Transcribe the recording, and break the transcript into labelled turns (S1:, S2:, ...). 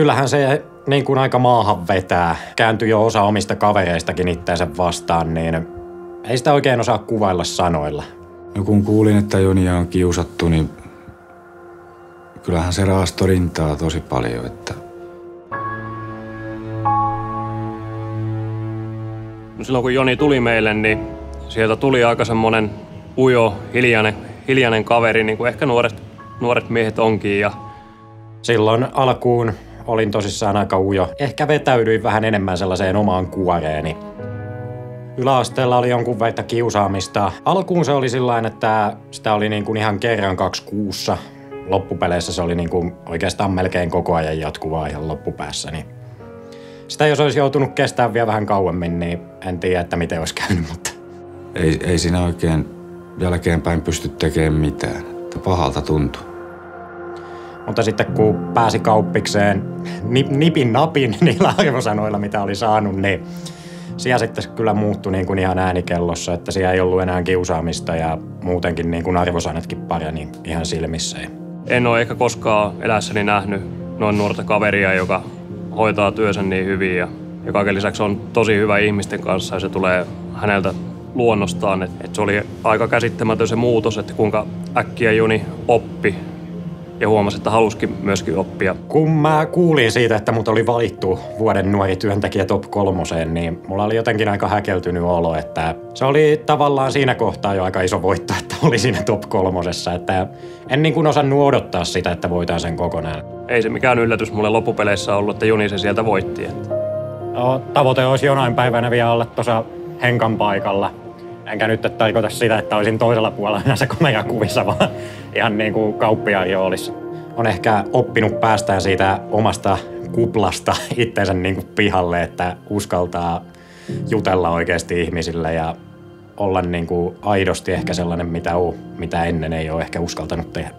S1: kyllähän se niin kuin aika maahan vetää. Kääntyi jo osa omista kavereistakin itteensä vastaan, niin ei sitä oikein osaa kuvailla sanoilla.
S2: No kun kuulin, että Jonia on kiusattu, niin kyllähän se raasto rintaa tosi paljon, että
S3: No silloin kun Joni tuli meille, niin sieltä tuli aika semmoinen ujo, hiljainen, hiljainen kaveri, niin kuin ehkä nuoret, nuoret miehet onkin. Ja
S1: Silloin alkuun olin tosissaan aika ujo. Ehkä vetäydyin vähän enemmän sellaiseen omaan kuoreeni. Yläasteella oli jonkun verran kiusaamista. Alkuun se oli sillä että sitä oli niin kuin ihan kerran kaksi kuussa. Loppupeleissä se oli niin kuin oikeastaan melkein koko ajan jatkuvaa ihan loppupäässä. Niin sitä jos olisi joutunut kestämään vielä vähän kauemmin, niin en tiedä, että miten olisi käynyt, mutta
S2: ei, ei siinä oikein jälkeenpäin pysty tekemään mitään. Pahalta tuntuu.
S1: Mutta sitten kun pääsi kauppikseen nip, nipin napin niillä arvosanoilla, mitä oli saanut, niin siellä sitten kyllä muuttui niin kuin ihan äänikellossa, että siellä ei ollut enää kiusaamista ja muutenkin niin kuin arvosanatkin parani ihan silmissä.
S3: en ole ehkä koskaan elässäni nähnyt noin nuorta kaveria, joka hoitaa työnsä niin hyvin ja, ja kaiken lisäksi on tosi hyvä ihmisten kanssa ja se tulee häneltä luonnostaan. Et, et se oli aika käsittämätön se muutos, että kuinka äkkiä Juni oppi ja huomasi, että haluskin myöskin oppia.
S1: Kun mä kuulin siitä, että mut oli valittu vuoden nuori työntekijä top kolmoseen, niin mulla oli jotenkin aika häkeltynyt olo, että se oli tavallaan siinä kohtaa jo aika iso voitto, että oli siinä top kolmosessa, että en niin kuin osannut odottaa sitä, että voitaan sen kokonaan.
S3: Ei se mikään yllätys mulle loppupeleissä ollut, että Juni se sieltä voitti. Että.
S1: No, tavoite olisi jonain päivänä vielä olla tuossa Henkan paikalla. Enkä nyt tarkoita sitä, että olisin toisella puolella näissä kuvissa, vaan ihan niin kuin kauppiaan roolissa. On ehkä oppinut päästään siitä omasta kuplasta itseensä niin kuin pihalle, että uskaltaa jutella oikeasti ihmisille ja olla niin kuin aidosti ehkä sellainen, mitä on, mitä ennen ei ole ehkä uskaltanut tehdä.